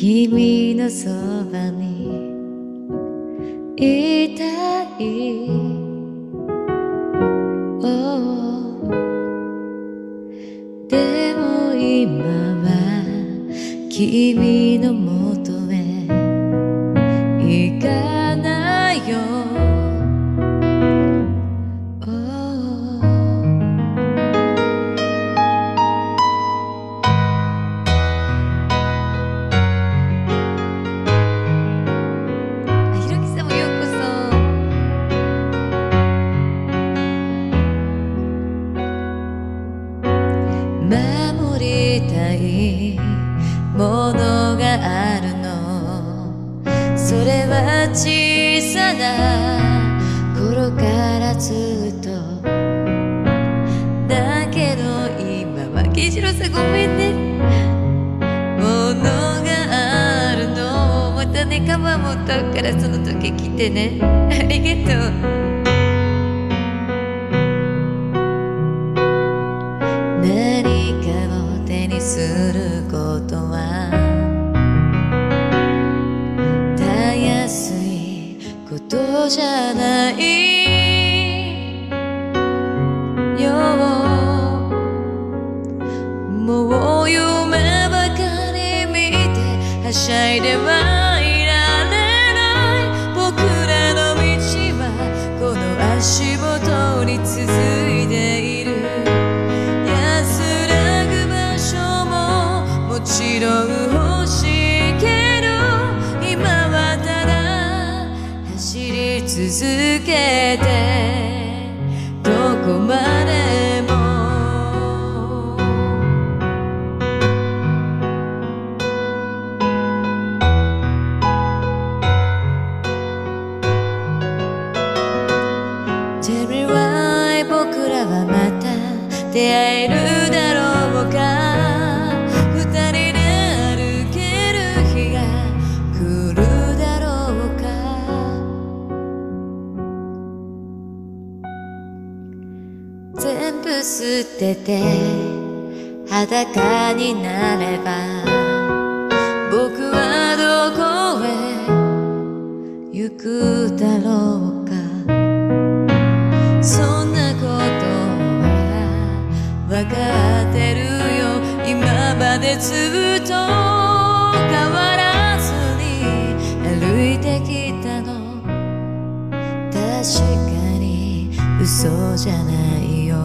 君のそばにいたい、oh、でも今は君のもと小さな頃からずっと。だけど今は木次郎さんごめんね。ものがあるのまたねカバーも歌うからその時来てね。ありがとう。はしゃいではいられない僕らの道はこの足元に続いている。安らぐ場所ももちろん欲しいけど今はただ走り続けてどこまで出会えるだろうか」「二人で歩ける日が来るだろうか」「全部捨てて裸になれば」「僕はどこへ行くだろう。ずっと変わらずに歩いてきたの。確かに嘘じゃないよ。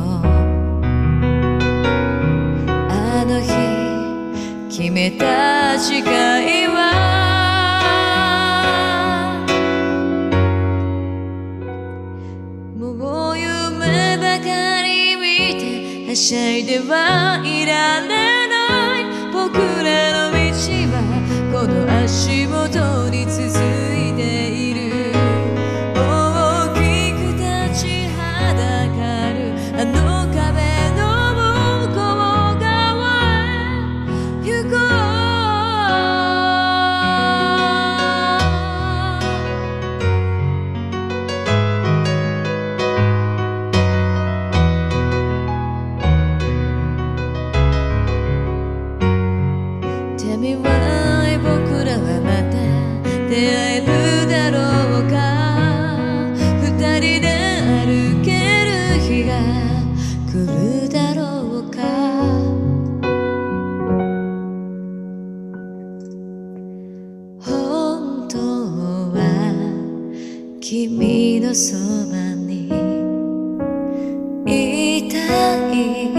あの日決めた誓いは。もう夢ばかり見てはしゃいではいられない。僕らの道はこの足元に続く会えるだろうか」「二人で歩ける日が来るだろうか」「本当は君のそばにいたい」